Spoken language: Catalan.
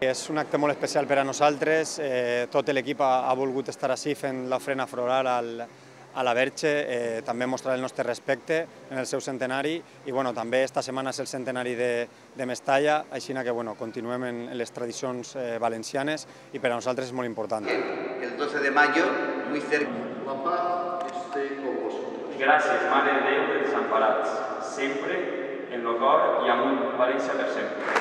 És un acte molt especial per a nosaltres. Eh, tot l'equip ha, ha volgut estar així fent la frena floral al, a la Verge, eh, també mostrar el nostre respecte en el seu centenari i bueno, també esta setmana és el centenari de, de Mestalla, així que bueno, continuem en, en les tradicions eh, valencianes i per a nosaltres és molt important. El 12 de mayo, muy cerca. La paz esté con vosotros. Gràcies, Mare de Déu dels sempre en el cor i amunt, València per sempre.